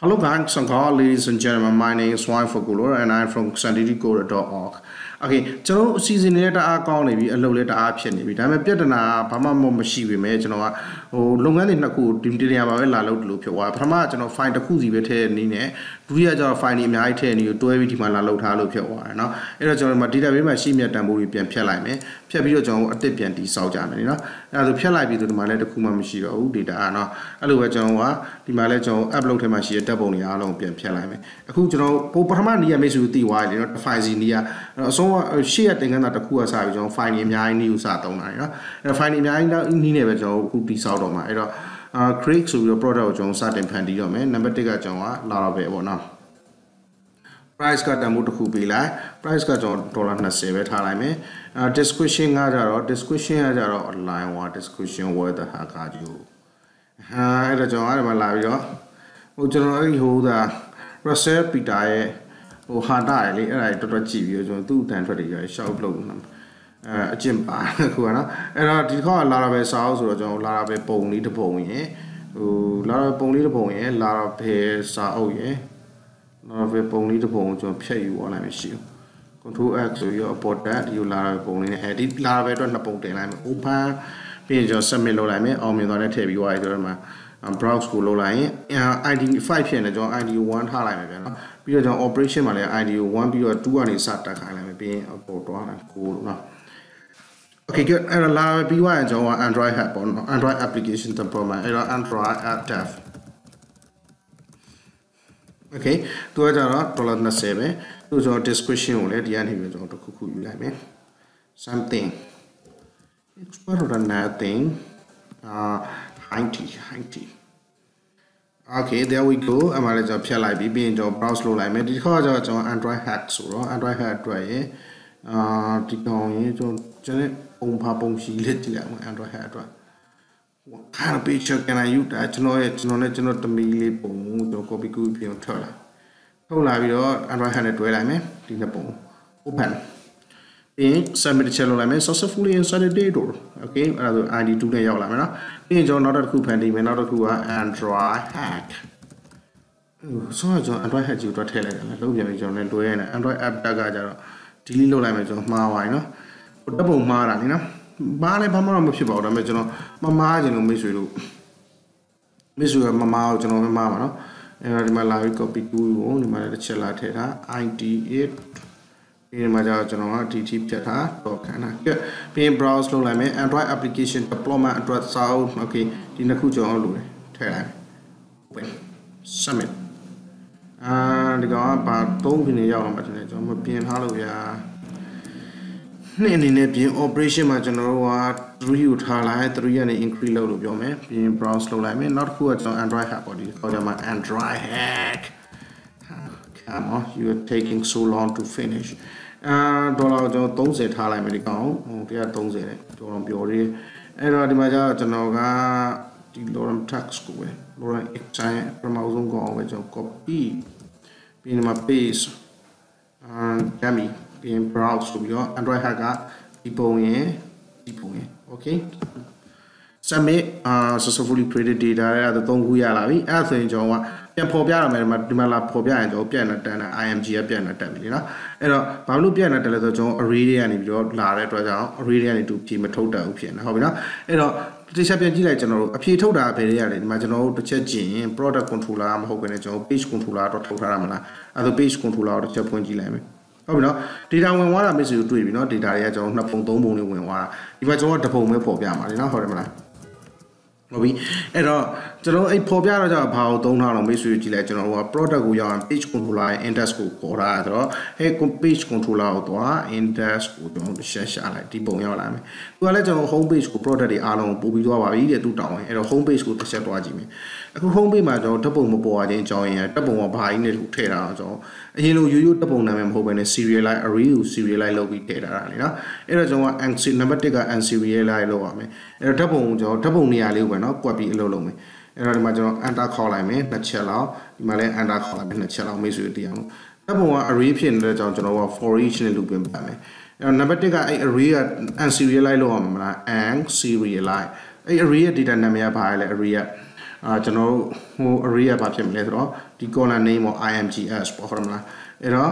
Hello guys and girls, ladies and gentlemen, my name is Wai Fakulo and I'm from santiticore.org. Okay ကျွန်တော်အစီအစဉ်လေးတအားကောင်းနေပြီအလုပ်လေးတအားဖြစ်နေပြီဒါပေမဲ့ပြဿနာဘာမှမမရှိပေမဲ့ကျွန်တော်က ဟိုလုပ်ငန်းတွေနှစ်ခုဒီတနေရာမှာပဲလာလုပ်တယ်လို့ဖြစ်သွားပထမကကျွန်တော် file တစ်ခုစီပဲထည့်နေနေဒုတိယကျတော့ file တွေအများကြီးထည့်နေကိုတွဲပြီးဒီမှာလာလုပ်ထားလို့ဖြစ်သွားတယ်เนาะအဲ့တော့ကျွန်တော်ဒီမှာ database မှာရှိမြတ်တန်ဖိုးတွေပြန်ဖြတ်လိုက်မယ်ဖြတ်ပြီးတော့ကျွန်တော်အစ်စ်ပြန်တည်ဆောက်ကြမယ်เนาะအဲ့ဒါဆိုဖြတ်လိုက်ပြီးဆိုဒီမှာလည်းတစ်ခုမှမရှိတော့ဘူး data อ่ะเนาะအဲ့လိုပဲကျွန်တော်ကဒီမှာလည်းကျွန်တော် upload ထဲမှာရှိတဲ့တပ်ပုံတွေအားလုံးပြန်ဖြတ်လိုက်မယ်အခုကျွန်တော်ပိုပထမနေရာမိတ်ဆွေတည်သွားပြီเนาะ file စီနေရာအဆုံးရှေ့ရတင်ကန်းတာတစ်ခုကစပြီးကျွန်တော် file တွေအများကြီးနေဥစားသုံးတာเนาะအဲ့တော့ file တွေအများကြီးနီးနေပဲကျွန်တော်အခုတည်ဆော က်တော့မှာအဲ့တော့အာ create ဆိုပြီးတော့ product ကိုကျွန်တော်စတင်ဖန်တီးတော့မယ်နံပါတ်1ကကျွန်တော်ကလာတော့ပဲပေါ့နော် price ကတန်ဖိုးတစ်ခုပေးလိုက် price ကကျွန်တော်ဒေါ်လာ20ပဲထားလိုက်မယ်အဲ description ကကြတော့ description ကကြတော့ online ဝါ description word ဟာကကြည့်ဟာအဲ့တော့ကျွန်တော်အဲ့ဒီမှာလာပြီးတော့ဟိုကျွန်တော်အဲ့ဒီဟိုဒါ Russell Peter ရဲ့ဟိုဟာတာလေအဲ့ဒါတော်တော်ကြည့်ပြီးတော့ကျွန်တော်သူ့အတန်ထွက်တွေရရှောက်လုပ်လို့ အဲအကျင့်ပါခုကနော်အဲ့တော့ဒီခေါက်ကလာတာပဲစာအုပ်ဆိုတော့ကျွန်တော်လာတာပဲပုံလေးတစ်ပုံရင်ဟိုလာတာပုံလေးတစ်ပုံရင်လာတာပဲစာအုပ်ရင်တော့ပဲပုံလေးတစ်ပုံကိုကျွန်တော်ဖြတ်ယူသွားလိုက်မရှိဘူး control x ဆိုပြီးတော့ import ဒီကိုလာတဲ့ပုံလေးနဲ့အဲဒီလာတဲ့အတွက်နှစ်ပုံတင်လိုက်မယ် open ပြီးရင်ကျွန်တော် submit လုပ်လိုက်မယ်အောင်မြင်သွားတဲ့ထည့်ပြီးသွားပြီဆိုတော့မှာ browse ကိုလုပ်လိုက်ရင် ID 5ဖြစ်နေကျွန်တော် ID 1ထားလိုက်မယ်ဗျာနော်ပြီးတော့ကျွန်တော် operation မှာလည်း ID 1ပြီးတော့2ကနေစတက်ခိုင်းလိုက်မယ်ပြီးရင် import သွားတာကိုလို့နော် Okay good အဲ့တော့လာပြီးသွားရင်ကျွန်တော် Android app ပေါ့နော် Android application development အဲ့တော့ Android app dev okay သူကကြတော့ $20 ပဲသူကျွန်တော် description ကိုလည်းဒီကနေပြီးကျွန်တော်တစ်ခုခုယူလိုက်မယ် something expert or nothing uh high tea high tea okay there we go အမှလည်းကျွန်တော်ဖြတ်လိုက်ပြီးပြီးရင်ကျွန်တော် browse လုပ်လိုက်မယ်ဒီခေါက်ကျတော့ကျွန်တော် android hack ဆိုတော့ android hack အတွက်ရေအာဒီကောင်ရေကျွန်တော်ကျွန်တော် ပုံဖာပုံရှိလေးကြည့်လိုက်အောင် android hack အတွက် what kind of picture can i use ဒါကျွန်တော်ရဲ့ကျွန်တော်နဲ့ကျွန်တော်တမီလေးပုံကျွန်တော် copy ကူပြင်ထွက်လာထုတ်လာပြီးတော့ android hand နဲ့တွဲလိုက်မယ်ဒီနှစ်ပုံ open ပြီးရင် submit ချက်လုပ်လိုက်မယ် successfully inserted data okay အဲ့ဒါဆို id 2 နဲ့ရောက်လာမယ်နော်ပြီးရင်ကျွန်တော်နောက်တစ်ခုဖန်တီးမယ်နောက်တစ်ခုက android hack ဆိုတော့ကျွန်တော် android hack ကြီးကိုတွက်ထည့်လိုက်တယ်လုံးပြန်ပြီးကျွန်တော်လည်းတွဲရနေ android app တက်ကကြတော့ delete လုပ်လိုက်မယ်ကျွန်တော်မှားသွားပြီနော် ဟိုတပ်ပုံမှားတာလေနော်ဘာလဲဘာမှတော့မဖြစ်ပါဘူးဒါပေမဲ့ကျွန်တော်မမားခြင်းလို့မိတ်ဆွေတို့မိတ်ဆွေကမမားကိုကျွန်တော်မမားပါနော်အဲ့တော့ဒီမှာလာပြီး copy ကူးကိုဒီမှာလည်းတစ်ချက်လာထည့်ထား id8 ဒီမှာကျတော့ကျွန်တော်က dt ဖြတ်ထားတော့ခဏကဲပြီးရင် browse လုပ်လိုက်မယ် android application deployment address sound okay ဒီနှစ်ခုကျွန်တော်လုပ်တယ်ထည့်လိုက် open submit အာဒီကောင်ကဘာ၃ခင်းရောက်အောင်ပါကျွန်တော်ကျွန်တော်မပြင်ထားလို့ဗျာ နှစ်အနေနဲ့ပြင် operation မှာကျွန်တော်တို့က3ကိုထားလိုက်3ကနေ increase လုပ်လို့ပြောမယ်ပြင် browse လုပ်လိုက်မယ်နောက်တစ်ခုကကျွန်တော် android hack ပေါ့ဒီခေါ်ကြမှာ android hack come on you are taking so long to finish အာဒေါ်လာကိုကျွန်တော်30ထားလိုက်မယ်ဒီကောင်ဟို130တဲ့ကျွန်တော်ပြောသေးအဲ့တော့ဒီမှာကျတော့ကျွန်တော်ကဒီ lorem tax ကိုပဲ lorem exchange ပထမဆုံးကောင်းအောင်ပဲကျွန်တော် copy ပြီးဒီမှာ paste အာ dummy ပြီးရင် browse ဆိုပြီးတော့ android hack ကဒီပုံရင်ဒီပုံရင် okay submit uh successfully created data အဲ့ဒါသုံးခုရလာပြီအဲ့ဒါဆိုရင်ကျွန်တော်ကပြန်ဖော်ပြရမယ်ဒီမှာဒီမှာလာဖော်ပြရင်ကျွန်တော်ပြန်လာတန်းတာ IMG ကပြန်လာတက်ပြီလေနော်အဲ့တော့ဘာလို့ပြန်လာတက်လဲဆိုတော့ကျွန်တော် array တွေကနေပြီးတော့လာတဲ့အတွက်ကြောင့် array တွေကနေတူဖြေမထုတ်တတ်ဘူးဖြစ်နေဟုတ်ပြီနော်အဲ့တော့တစ်ချက်ပြန်ကြည့်လိုက်ကျွန်တော်တို့အဖြေထုတ်တာဘယ်တွေရလဲဒီမှာကျွန်တော်တို့တစ်ချက်ကြည့်ရင် product controller မဟုတ်ဘဲနဲ့ကျွန်တော် page controller တော့ထုတ်ထားတာမလားအဲ့ဒါ page controller ကိုတစ်ချက်ဖွင့်ကြည့်လိုက်မယ် ဟုတ်ပြီနော် data ဝင်သွားတာမိတ်ဆွေတို့တွေ့ပြီနော် data တွေကကျွန်တော်နှစ်ပုံသုံးပုံလေးဝင်သွားတာဒီမှာကျွန်တော်တစ်ပုံပဲပေါ်ပြမှာလေနော်ဟုတ်တယ်မလားဟုတ်ပြီအဲ့တော့ကျွန်တော်အဲ့ပေါ်ပြတော့ကြဘာကိုသုံးထားတော့မိတ်ဆွေကြည့်လိုက်ကျွန်တော်က product ကိုရောက်ရင် page controller ရဲ့ index ကိုခေါ်တာဆိုတော့ဟဲ့ page controller ကိုတော့ index ကိုကျွန်တော်ရှာရှာလိုက်ဒီပုံရောက်လာမယ်သူကလည်းကျွန်တော် home page ကို product တွေအားလုံးပို့ပြီးသွားပါပြီတဲ့သူတောင်းရင်အဲ့တော့ home page ကိုတစ်ချက်သွားကြည့်မယ်အခု home page မှာကျွန်တော်ဓာတ်ပုံမပေါ်ရခြင်းအကြောင်းရင်းဓာတ်ပုံကဘာကြီးနဲ့ထည့်တာကျွန်တော်အရင်လိုရိုးရိုးဓာတ်ပုံနာမည်မဟုတ်ဘဲနဲ့ serialize array ကို serialize လုပ်ပြီးထည့်ထားတာလေနော်အဲ့တော့ကျွန်တော်က NC နံပါတ်1က unserialize လုပ်ရမယ်အဲ့တော့ဓာတ်ပုံကိုကျွန်တော်ဓာတ်ပုံနေရာလေးကိုပဲနော်ကွက်ပြီးအလုပ်လုပ်မယ်အဲ့တော့ဒီမှာကျွန်တော် enter ခေါ်လိုက်မယ်နှစ်ချက်လောက်ဒီမှာလည်း enter ခေါ်လိုက်မယ်နှစ်ချက်လောက်မိတ်ဆွေတည်အောင်ဓာတ်ပုံက array ဖြစ်နေတဲ့ကြောင့်ကျွန်တော်က for each နဲ့လုပ်ပေးပါမယ်အဲ့တော့နံပါတ်1ကအဲ့ array က unserialize လုပ်ရမှာမလား unserialize အဲ့ array ရဲ့ data နာမည်ကဘာလဲ array ကအာကျွန်တော်တို့ဟို array ကဘာဖြစ်မလဲဆိုတော့ဒီ column name ပေါ့ imgs ပေါ့ဟုတ်မလားအဲ့တော့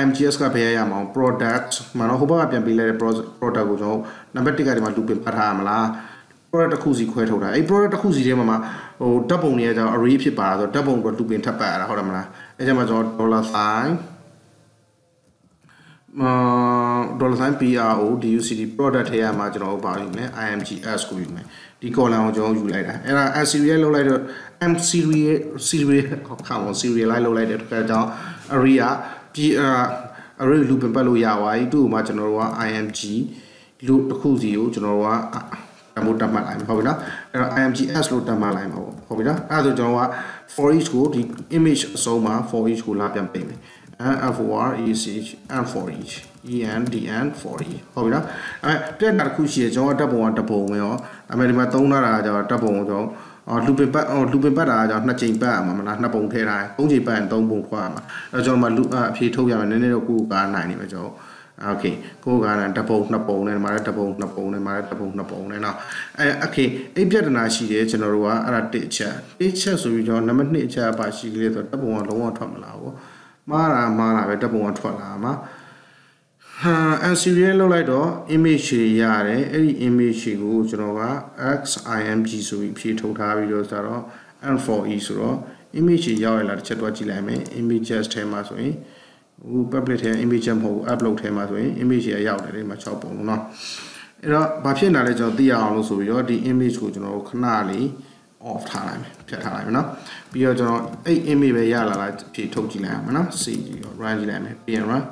imgs ကဘယ်ရရမအောင် product မှာတော့ဟိုဘက်ကပြန်ပေးလိုက်တဲ့ product ကိုကျွန်တော်နံပါတ်1ကဒီမှာ loop ပတ်ထားရမလား product တစ်ခုစီခွဲထုတ်တာအဲ့ product တစ်ခုစီထဲမှာဟိုဓာတ်ပုံတွေကကျွန်တော် array ဖြစ်ပါဆိုတော့ဓာတ်ပုံက loop ထပ်ပတ်ရတာဟုတ်တယ်မလားအဲ့ကျမှကျွန်တော် dollar sign အာ dollar sign PRO DUCD product ထဲမှာကျွန်တော်တို့ပါယူမယ် IMGS ကိုယူမယ်ဒီ column ကိုကျွန်တော်ယူလိုက်တာအဲ့ဒါ M serial လောက်လိုက်တော့ M serial serial ခေါင်း serial လိုက်လောက်လိုက်တဲ့တခါကြောင့် array ကပြီး array loop ပတ်လို့ရပါပြီသူ့မှာကျွန်တော်တို့က IMG loop တစ်ခုစီကိုကျွန်တော်တို့ကတ မို့တတ်မှတ်လိုက်မှာဟုတ်ပြီနော်အဲ့တော့ IMGS လို့တတ်မှတ်လိုက်မှာပေါ့ဟုတ်ပြီနော်အဲ့ဒါဆိုကျွန်တော်က for each ကိုဒီ image အစုံမှာ for each ကိုလာပြန်ပေးမယ် for each and for each en dn for each ဟုတ်ပြီနော်အဲပြက်တာတစ်ခုရှိရကျွန်တော်တပ်ပုံကတပုံပဲရောအမေဒီမှာသုံးလာတာကကျွန်တော်တပ်ပုံကိုကျွန်တော်အော်လူပင်ပတ်အော်လူပင်ပတ်တာကကျွန်တော်နှစ်ချိန်ပတ်ရမှာမလားနှစ်ပုံထည့်ထားတယ်သုံးချိန်ပတ်ရင်သုံးပုံခွာရမှာအဲကျွန်တော်မှလူအဖြေထုတ်ရမယ်နည်းနည်းတော့ကိုယ်ကားနိုင်နေမှာကျွန်တော် โอเคကိုယ်ကလည်းတပုံနှစ်ပုံနဲ့မှာလည်းတပုံနှစ်ပုံနဲ့မှာလည်းတပုံနှစ်ပုံနဲ့เนาะအဲโอเคအိပ်ပြဒနာရှိတယ်ကျွန်တော်တို့ကအဲ့ဒါတစ်ချက်တစ်ချက်ဆိုပြီးတော့နံပါတ်2အချက်ပါရှိကလေးဆိုတော့တပုံကလုံးဝထွက်မလာဘူးမှားတာမှားတာပဲတပုံကထွက်လာမှာဟာ unserial လောက်လိုက်တော့ image တွေရတယ်အဲ့ဒီ image ကိုကျွန်တော်က ximg ဆိုပြီးဖြည့်ထုတ်ထားပြီးတော့ဆိုတော့ n4e ဆိုတော့ image ရောက်ရလားတစ်ချက်တော့ကြည့်လိုက်မယ် images ထဲမှာဆိုရင် ဟို public ထဲ image မဟုတ်ဘူး upload ထဲမှာဆိုရင် image ရရောက်တယ်ဒီမှာ6ပုံလုံးเนาะအဲ့တော့ဘာဖြစ်နေလဲကျွန်တော်သိရအောင်လို့ဆိုပြီးတော့ဒီ image ကိုကျွန်တော်ခဏလေး off ထားလိုက်မယ်ဖြတ်ထားလိုက်မယ်เนาะပြီးတော့ကျွန်တော်အဲ့ image ပဲရလာလားဖြည့်ထုတ်ကြည့်လိုက်အောင်เนาะ save ပြီးတော့ run ကြည့်လိုက်မယ်ပြန် run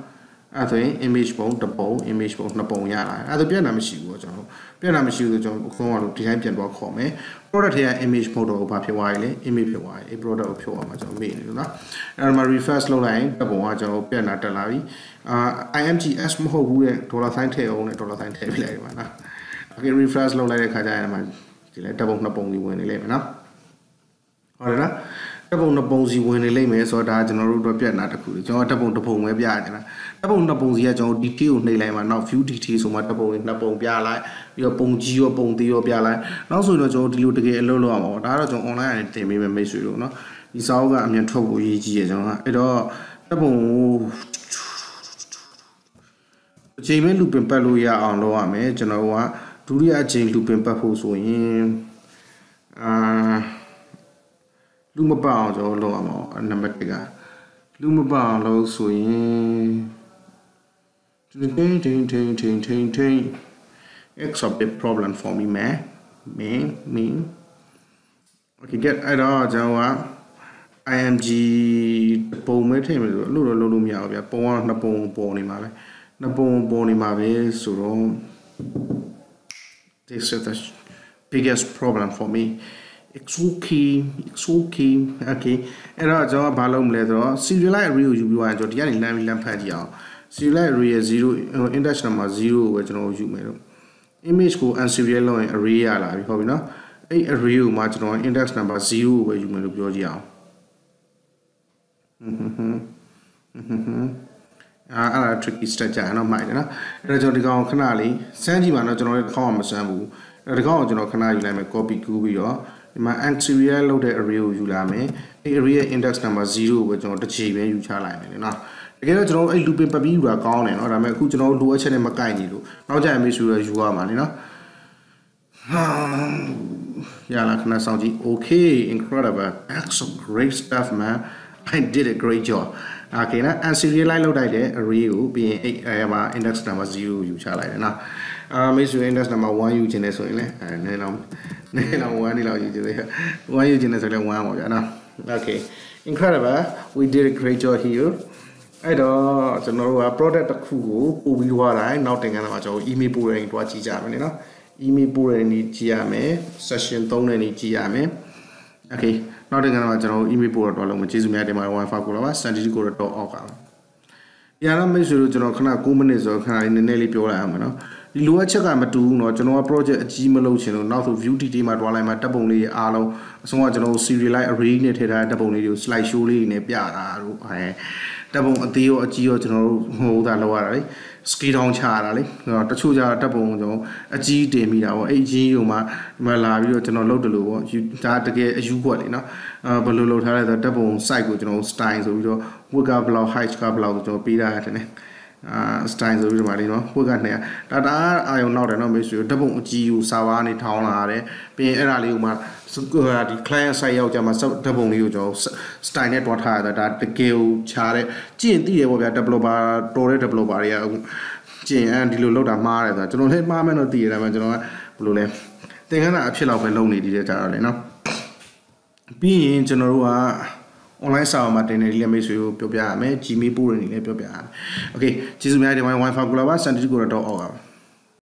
အဲ့ဆိုရင် image ပုံတစ်ပုံ image ပုံနှစ်ပုံရလာအဲ့ဒါပြက်တာမရှိဘူးကျွန်တော်ပြက်တာမရှိဘူးဆိုကျွန်တော်အခုကတော့ဒီတိုင်းပြန်တော့ခေါ်မယ် product ထဲက image မဟုတ်တော့ဘူးဘာဖြစ်သွားရလဲ image ဖြစ်သွားပြီအဲ့ product ကိုဖြုတ်အောင်မှာကျွန်တော်မေ့နေလို့နော်အဲ့ဒါမှ refresh လုပ်လိုက်ရင်တစ်ပုံကကျွန်တော်ပြက်လာတက်လာပြီအာ imgs မဟုတ်ဘူးတဲ့ dollar sign ထည့်အောင်နဲ့ dollar sign ထည့်ပြလိုက်ဒီမှာနော် okay refresh လုပ်လိုက်တဲ့ခါကျရင်ဒီမှာဒီလဲတစ်ပုံနှစ်ပုံကြီးဝင်နေလိမ့်မယ်နော်ဟုတ်တယ်နော် တပ်ပုံနှစ်ပုံစီဝင်နေလိမ့်မယ်ဆိုတော့ဒါကျွန်တော်တို့တော့ပြက်နာတစ်ခုကျွန်တော်တပ်ပုံတစ်ပုံပဲပြနေတာတပ်ပုံနှစ်ပုံစီကကျွန်တော် detail ကိုနှိပ်လိုက်မှာနောက် view detail ဆိုမှတပ်ပုံလေးနှစ်ပုံပြလိုက်ပြီးတော့ပုံကြီးရောပုံသေးရောပြလိုက်နောက်ဆိုရင်တော့ကျွန်တော်ဒီလိုတကယ်အလုပ်လုပ်ရမှာပေါ့ဒါကတော့ကျွန်တော် online ကနေတင်ပေးမယ်မိတ်ဆွေတို့เนาะဒီစာအုပ်ကအမြင်ထုတ်ဖို့ရည်ကြီးရကျွန်တော်ကအဲ့တော့တပ်ပုံအချိန်မဲ့လူပင်ပတ်လို့ရအောင်လုပ်ရမယ်ကျွန်တော်ကဒုတိယအချိန်လူပင်ပတ်ဖို့ဆိုရင်အာ လူမပအောင်ကျွန်တော်လုပ်အောင်နံပါတ်1ကလူမပအောင်လုပ်ဆိုရင်တင်းတင်းတင်းတင်းတင်းတင်းတင်း X of the problem for me man me me okay get အဲ့တော့ကျွန်တော်က img ပုံမဲထည့်မယ်ဆိုတော့လို့တော့လုံးလို့မရဘူးဗျပုံကနှစ်ပုံပေါ်နေမှာပဲနှစ်ပုံပေါ်နေမှာပဲဆိုတော့ this is the biggest problem for me it's okay it's okay okay အဲ့တော့ကျွန်တော်ဘာလုပ်မလဲဆိုတော့ serialize array ကိုယူပြီးသွားရင်ကျွန်တော်ဒီကနေလမ်းပြီးလမ်းဖတ်ကြည့်အောင် serialize array ရဲ့0 index number 0ကိုပဲကျွန်တော်ယူမယ်တော့ image ကို unserial လုပ်ရင် array ရလာပြီဟုတ်ပြီနော်အဲ့ array ကိုမှကျွန်တော် index number 0ကိုပဲယူမယ်လို့ပြောကြည့်အောင်ဟွန်းဟွန်းဟွန်းဟွန်းဟွန်းအာအဲ့ဒါ tricky structure နော်မှိုက်တယ်နော်အဲ့တော့ကျွန်တော်ဒီကောင်ခဏလေးစမ်းကြည့်ပါတော့ကျွန်တော်လည်းခေါင်းအောင်မစမ်းဘူးအဲ့ဒီကောင်ကိုကျွန်တော်ခဏယူလိုက်မယ် copy ကူးပြီးတော့ ဒီမှာ anterior လောက်တဲ့ array ကိုယူလာမယ်အဲ့ array ရဲ့ index number 0ကိုပဲကျွန်တော်တစ်ချိန်ပဲယူချလိုက်မယ်နော်တကယ်တော့ကျွန်တော်အဲ့ looping ပတ်ပြီးယူတာကောင်းတယ်เนาะဒါပေမဲ့အခုကျွန်တော်လိုအပ်ချက်နဲ့မကိုက်ညီလို့နောက်ကျရင်မေးဆိုရယူရမှာလေเนาะရလာခဏဆောင်ကြည့် okay incredible that's some great stuff man I did a great job okay နော် unserialize လုပ်လိုက်တဲ့ array ကိုပြီးရင်အဲ့အဲမှာ index number 0ကိုယူချလိုက်တယ်နော်အာမေးဆို index number 1ယူခြင်းနဲ့ဆိုရင်လည်းအဲနည်းလောက် နည်းလောက်1နေလောက်ယူခြင်းလေ1ယူခြင်းနဲ့ဆိုရင်1ပါဗျာနော် okay incredible we did a great job here အဲ့တော့ကျွန်တော်တို့က product တစ်ခုကိုပို့ပြီးသွားတိုင်းနောက်တင်ကန်းမှာကျွန်တော် email ပို့ရင်တွားကြည့်ကြမယ်နော် email ပို့ရင်နေကြည့်ရမယ် session 3နဲ့နေကြည့်ရမယ် okay နောက်တင်ကန်းမှာကျွန်တော် email ပို့တော့တွားလုံးမကျေးဇူးများတင်ပါတယ် wifi ကိုလာပါ sanity ကိုတော့ off ပါရတော့မိတ်ဆွေတို့ကျွန်တော်ခဏ9မိနစ်ဆိုခဏလေးနည်းနည်းလေးပြောလိုက်အောင်မနော် ဒီလိုအပ်ချက်ကမတူဘူးเนาะကျွန်တော်က project အကြီးမလုပ်ချင်လို့နောက်ဆို view detail မှာတွားလိုက်မှာတပ်ပုံလေးအားလုံးအဆုံးကကျွန်တော် serialize array နဲ့ထည့်ထားတဲ့တပ်ပုံလေးတွေကို slide show လေးနဲ့ပြတာတို့အဲ ဓာတ်ပုံအသေးရောအကြီးရောကျွန်တော်တို့ဟိုဒါလောက်ရတာလေစကီတောင်းချရတာလေတချို့ကျတော့ဓာတ်ပုံကျွန်တော်အကြီးတင်မိတာပေါ့အဲ့အကြီးရုံမှာဒီမှာလာပြီးတော့ကျွန်တော်လုပ်တယ်လို့ပေါ့ဒါတကယ်အယူခွက်လေနော်အဲဘယ်လိုလုပ်ထားလဲဆိုတော့ဓာတ်ပုံ site ကိုကျွန်တော် style ဆိုပြီးတော့ width ကဘယ်လောက် height ကဘယ်လောက်ဆိုကျွန်တော်ပေးထားရတယ် နဲ့အာ style ဆိုပြီးတော့ဗာလေးနော်ဝက်က200ဒါဒါအာယုံနောက်တယ်နော်မိတ်ဆွေဓာတ်ပုံအကြီးကိုစာဝါးနေထောင်းလာရတယ်ပြီးရင်အဲ့ဒါလေးကိုမှဒီ client site ရောက်ကြမှာဓာတ်ပုံလေးကိုကျွန်တော် style နဲ့တွားထားရတာဒါတကယ်ကိုခြားတဲ့ကြည့်ရင်သိရပေါ့ဗျာ developer တော်တဲ့ developer တွေကကျင်အဲဒီလိုလောက်တာမှားတယ်ဆိုတာကျွန်တော်လည်းမှားမယ်တော့သိရတယ်မှာကျွန်တော်ကဘယ်လိုလဲသင်ခန်းစာအဖြစ်လောက်ပဲလုပ်နေတည်တဲ့ကြတော့လေနော်ပြီးရင်ကျွန်တော်တို့က online စာအုပ်မှာတင်နေလေးမိတ်ဆွေကိုပြောပြရမယ် Gmail ပို့ရနေလည်းပြောပြရမယ် Okay ကျေးဇူးများတင်ပါတယ် Wi-Fi Global Center ကိုတော့အောက်ပါ